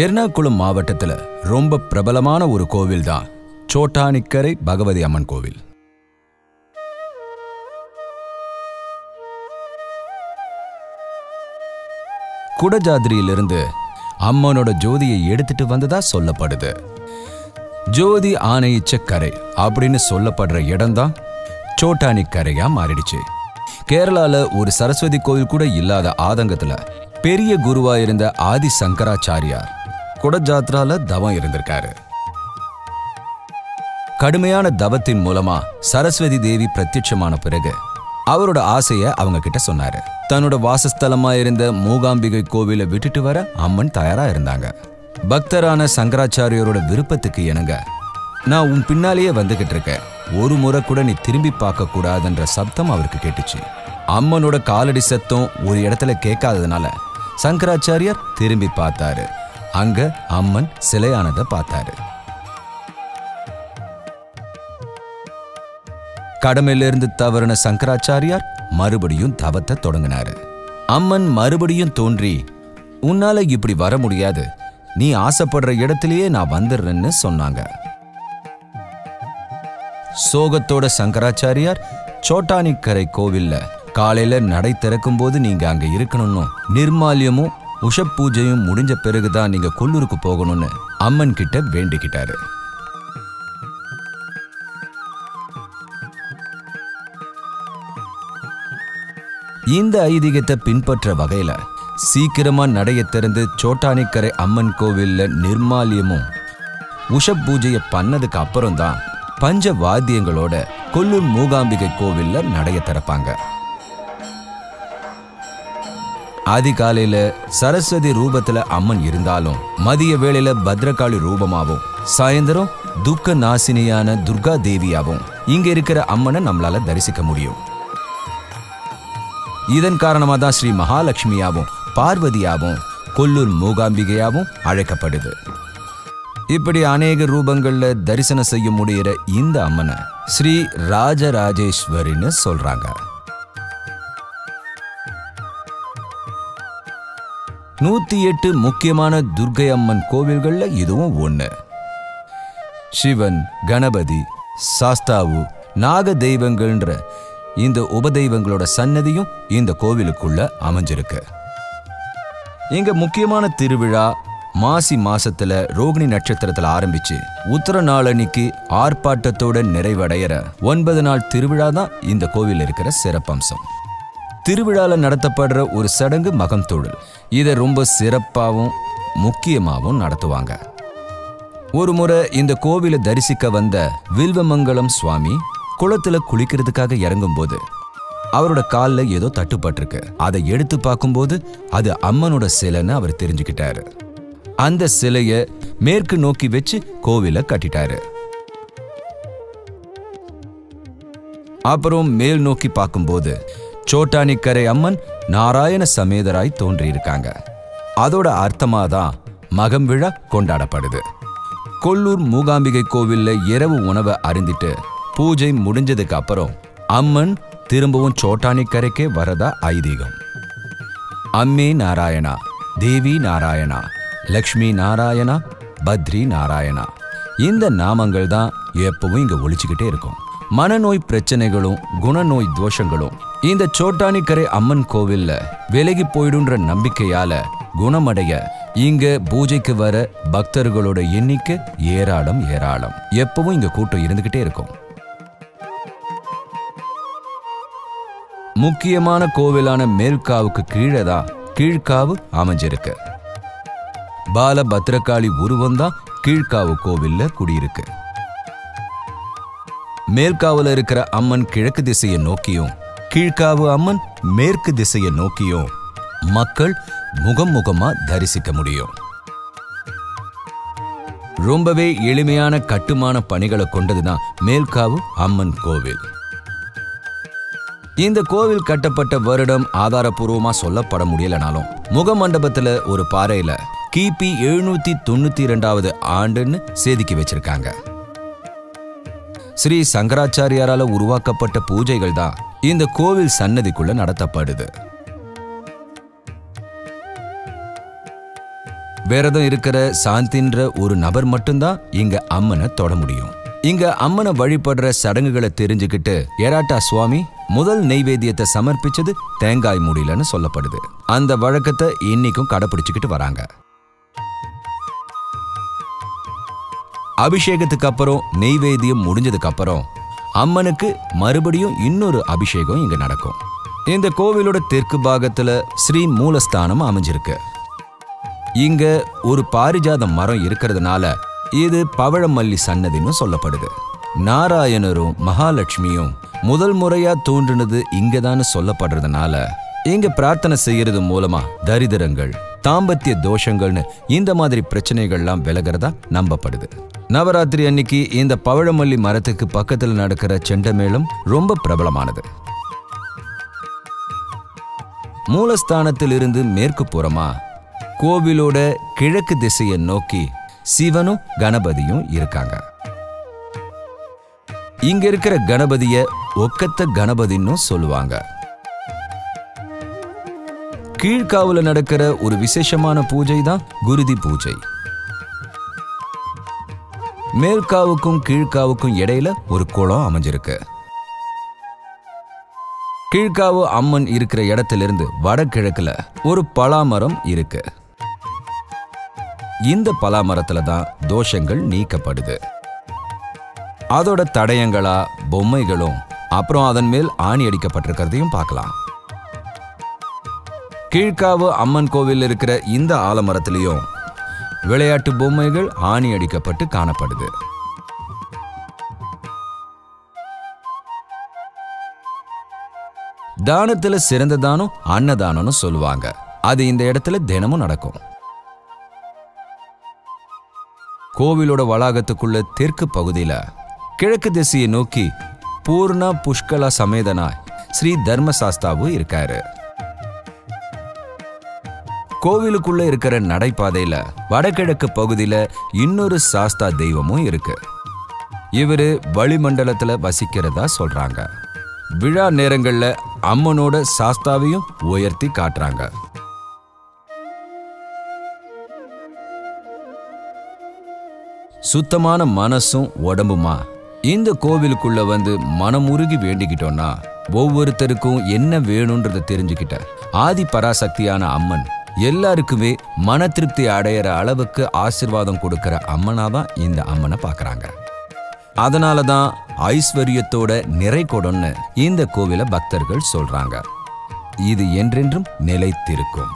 எர்ணாகுளம் மாவட்டத்தில் ரொம்ப பிரபலமான ஒரு கோவில் தான் சோட்டானிக்கரை பகவதி அம்மன் கோவில். குடஜாதிரியிலிருந்து அம்மனோட ஜோதியை எடுத்துட்டு வந்ததா சொல்லப்படுது. ஜோதி ஆணையிச்ச கரை அப்படின்னு சொல்லப்படுற இடம்தான் சோட்டானி கரையா மாறிடுச்சு. கேரளால ஒரு சரஸ்வதி கோவில் கூட இல்லாத ஆதங்கத்துல பெரிய குருவா இருந்த ஆதி சங்கராச்சாரியார் குடஜாத்ரால தவம் இருந்திருக்காரு. கடுமையான தவத்தின் மூலமா சரஸ்வதி தேவி பிரத்யட்சமான பிறகு அவரோட ஆசைய அவங்க கிட்ட சொன்னாரு. தன்னோட வாசஸ்தலமா இருந்த மூகாம்பிகை கோவிலை விட்டுட்டு வர அம்மன் தயாரா இருந்தாங்க. பக்தரான சங்கராச்சாரியரோட விருப்பத்துக்கு இணங்க நான் உன் பின்னாலேயே வந்துகிட்டு இருக்கேன். ஒரு முறை கூட நீ திரும்பி பார்க்க கூடாதுன்ற சப்தம் அவருக்கு கேட்டுச்சு. அம்மனோட காலடி சத்தம் ஒரு இடத்துல கேட்காததுனால சங்கராச்சாரியார் திரும்பி பார்த்தாரு. அங்க அம்மன் சிலையானதை பார்த்தாரு. கடமையிலிருந்து தவறின சங்கராச்சாரியார் மறுபடியும் தவத்தை தொடங்கினாரு. அம்மன் மறுபடியும் தோன்றி உன்னால இப்படி வர முடியாது. நீ ஆசைப்படுற இடத்திலேயே நான் வந்துடுறேன்னு சொன்னாங்க. சோகத்தோட சங்கராச்சாரியார் சோட்டானிக்கரை கோவில்ல காலையில நடை திறக்கும் போது நீங்க அங்க இருக்கணும்னு நிர்மால்யமும் உஷ பூஜையும் முடிஞ்ச பிறகுதான் நீங்க கொல்லூருக்கு போகணும்னு அம்மன் கிட்ட வேண்டிக்கிட்டாரு. இந்த ஐதீகத்தை பின்பற்ற வகையில சீக்கிரமா நடைய திறந்து சோட்டானிக்கரை அம்மன் கோவில்ல நிர்மாலியமும் உஷ பூஜையை பண்ணதுக்கு அப்புறம் தான் பஞ்ச வாத்தியங்களோட கொல்லூர் மூகாம்பிகை கோவில்ல நடைய திறப்பாங்க. அதிகாலையில சரஸ்வதி ரூபத்துல அம்மன் இருந்தாலும் மதிய வேளையில பத்ரகாளி ரூபமாவும் சாயந்தரம் துக்க நாசினியான துர்கா தேவியாவும் இங்க இருக்கிற அம்மனை நம்மளால தரிசிக்க முடியும். இதன் காரணமா தான் ஸ்ரீ மகாலட்சுமியாவும் பார்வதியாவும் கொல்லூர் மூகாம்பிகையாவும் அழைக்கப்படுது. இப்படி அநேக ரூபங்கள்ல தரிசனம் செய்ய முடிகிற இந்த அம்மனை ஸ்ரீ ராஜராஜேஸ்வரின்னு சொல்றாங்க. நூத்தி எட்டு முக்கியமான துர்க்கை அம்மன் கோவில்கள்ல இதுவும் ஒண்ணு. சிவன் கணபதி சாஸ்தாவு நாக தெய்வங்கள்ன்ற இந்த உபதெய்வங்களோட சன்னதியும் இந்த கோவிலுக்குள்ள அமைஞ்சிருக்கு. இங்க முக்கியமான திருவிழா மாசி மாசத்துல ரோகிணி நட்சத்திரத்துல ஆரம்பிச்சு உத்தர நாளன்னைக்கு ஆர்ப்பாட்டத்தோட நிறைவடையிற ஒன்பது நாள் திருவிழா தான் இந்த கோவில் இருக்கிற சிறப்பம்சம். திருவிழால நடத்தப்படுற ஒரு சடங்கு மகம் தொழில். இதை ரொம்ப சிறப்பாகவும் முக்கியமாகவும் நடத்துவாங்க. ஒரு முறை இந்த கோவிலை தரிசிக்க வந்த வில்வமங்கலம் சுவாமி குளத்துல குளிக்கிறதுக்காக இறங்கும்போது அவரோட காலில் ஏதோ தட்டுப்பட்டிருக்கு. அதை எடுத்து பார்க்கும்போது அது அம்மனோட சிலைன்னு அவர் தெரிஞ்சுக்கிட்டாரு. அந்த சிலைய மேற்கு நோக்கி வச்சு கோவிலை கட்டிட்டாரு. அப்புறம் மேல் நோக்கி பார்க்கும்போது சோட்டானிக்கரை அம்மன் நாராயண சமேதராய் தோன்றியிருக்காங்க. அதோட அர்த்தமாக தான் மகம் விழா கொண்டாடப்படுது. கொல்லூர் மூகாம்பிகை கோவில்ல இரவு உணவை அருந்திட்டு பூஜை முடிஞ்சதுக்கு அப்புறம் அம்மன் திரும்பவும் சோட்டானிக்கரைக்கே வரதா ஐதீகம். அம்மே நாராயணா தேவி நாராயணா லக்ஷ்மி நாராயணா பத்ரி நாராயணா. இந்த நாமங்கள் தான் எப்பவும் இங்க ஒழிச்சுக்கிட்டே இருக்கும். மனநோய் பிரச்சனைகளும் குணநோய் தோஷங்களும் இந்த சோட்டானிக்கரை அம்மன் கோவில்ல விலகி போயிடுன்ற நம்பிக்கையால குணமடைய இங்க பூஜைக்கு வர பக்தர்களோட எண்ணிக்கை ஏராளம் ஏராளம். எப்பவும் இங்க கூட்டம் இருந்துகிட்டே இருக்கும். முக்கியமான கோவிலான மேல்காவுக்கு கீழே தான் கீழ்காவு அமைஞ்சிருக்கு. பால பத்ரகாளி உருவம் தான் கீழ்காவு கோவில்ல குடியிருக்கு. மேல்காவுல இருக்கிற அம்மன் கிழக்கு திசையை நோக்கியும் கீழ்காவு அம்மன் மேற்கு திசையை நோக்கியும் மக்கள் முகம் முகமா தரிசிக்க முடியும். ரொம்பவே எளிமையான கட்டுமான பணிகளை கொண்டதுதான் மேல்காவு அம்மன் கோவில். இந்த கோவில் கட்டப்பட்ட வருடம் ஆதாரபூர்வமா சொல்லப்பட முடியலனாலும் முகமண்டபத்துல ஒரு பாறையில கிபி எழுநூத்தி தொண்ணூத்தி இரண்டாவது ஆண்டுன்னு செதுக்கி வச்சிருக்காங்க. ஸ்ரீ சங்கராச்சாரியாரால உருவாக்கப்பட்ட பூஜைகள் தான் இந்த கோவில் சன்னதிக்குள்ள நடத்தப்படுது. விரதம் இருக்கிற சாந்தின்ற ஒரு நபர் மட்டும்தான் இங்க அம்மனை தொட முடியும். இங்க அம்மனை வழிபடுற சடங்குகளை தெரிஞ்சுக்கிட்டு எராட்டா சுவாமி முதல் நெய்வேத்தியத்தை சமர்ப்பிச்சது தேங்காய் மூடிலன்னு சொல்லப்படுது. அந்த வழக்கத்தை இன்னைக்கும் கடைபிடிச்சுக்கிட்டு வராங்க. அபிஷேகத்துக்கு அப்புறம் நெய்வேத்தியம் முடிஞ்சதுக்கு அப்புறம் அம்மனுக்கு மறுபடியும் இன்னொரு அபிஷேகம் இங்க நடக்கும். இந்த கோவிலோட தெற்கு பாகத்துல ஸ்ரீ மூலஸ்தானம் அமைஞ்சிருக்கு. இங்க ஒரு பாரிஜாத மரம் இருக்கிறதுனால இது பவழமல்லி சன்னதின்னு சொல்லப்படுது. நாராயணரும் மகாலட்சுமியும் முதல் முறையா தோன்றினது இங்கதான்னு சொல்லப்படுறதுனால இங்க பிரார்த்தனை செய்யறது மூலமா தரித்திரங்கள் தாம்பத்திய தோஷங்கள்னு இந்த மாதிரி பிரச்சனைகள்லாம் விலகிறதா நம்பப்படுது. நவராத்திரி அன்னைக்கு இந்த பவழமல்லி மரத்துக்கு பக்கத்துல நடக்கிற செண்டமேளம் ரொம்ப பிரபலமானது. மூலஸ்தானத்திலிருந்து மேற்கு புறமா கோவிலோட கிழக்கு திசையை நோக்கி சிவனும் கணபதியும் இருக்காங்க. இங்க இருக்கிற கணபதிய ஒக்கத்த கணபதின்னு சொல்லுவாங்க. கீழ்காவில் நடக்கிற ஒரு விசேஷமான பூஜை தான் குருதி பூஜை. மேல்காவுக்கும் கீழ்காவுக்கும் இடையில ஒரு குளம் அமைஞ்சிருக்கு. கீழ்காவு அம்மன் இருக்கிற இடத்திலிருந்து வடகிழக்குல ஒரு பலாமரம் இருக்கு. இந்த பலாமரத்துல தான் தோஷங்கள் நீக்கப்படுது. அதோட தடயங்களா பொம்மைகளும் அப்புறம் அதன் மேல் ஆணி அடிக்கப்பட்டிருக்கிறதையும் பார்க்கலாம். கீழ்காவு அம்மன் கோவில் இருக்கிற இந்த ஆலமரத்திலையும் விளையாட்டு பொம்மைகள் ஆணி அடிக்கப்பட்டு காணப்படுது. தானத்துல சிறந்த தானம் அன்னதானம்னு சொல்லுவாங்க. அது இந்த இடத்துல தினமும் நடக்கும். கோவிலோட வளாகத்துக்குள்ள தெற்கு பகுதியில கிழக்கு திசையை நோக்கி பூர்ணா புஷ்கலா சமேதனாய் ஸ்ரீ தர்மசாஸ்தாவும் இருக்காரு. கோவிலுக்குள்ள இருக்கிற நடைபாதையில வடகிழக்கு பகுதியில இன்னொரு சாஸ்தா தெய்வமும் இருக்கு. இவரு வளிமண்டலத்துல வசிக்கிறதா சொல்றாங்க. விழா நேரங்கள்ல அம்மனோட சாஸ்தாவையும் உயர்த்தி காட்டுறாங்க. சுத்தமான மனசும் உடம்புமா? இந்த கோவிலுக்குள்ள வந்து மனமுருகி வேண்டிக்கிட்டோம்னா ஒவ்வொருத்தருக்கும் என்ன வேணும்ன்றத தெரிஞ்சுக்கிட்ட ஆதி பராசக்தியான அம்மன் எல்லாருக்குமே மன திருப்தி அடையிற அளவுக்கு ஆசிர்வாதம் கொடுக்கிற அம்மனா தான் இந்த அம்மனை பார்க்கறாங்க. அதனால தான் ஐஸ்வர்யத்தோட நிறை கொடுன்னு இந்த கோவிலை பக்தர்கள் சொல்றாங்க. இது என்றென்றும் நிலைத்திருக்கும்.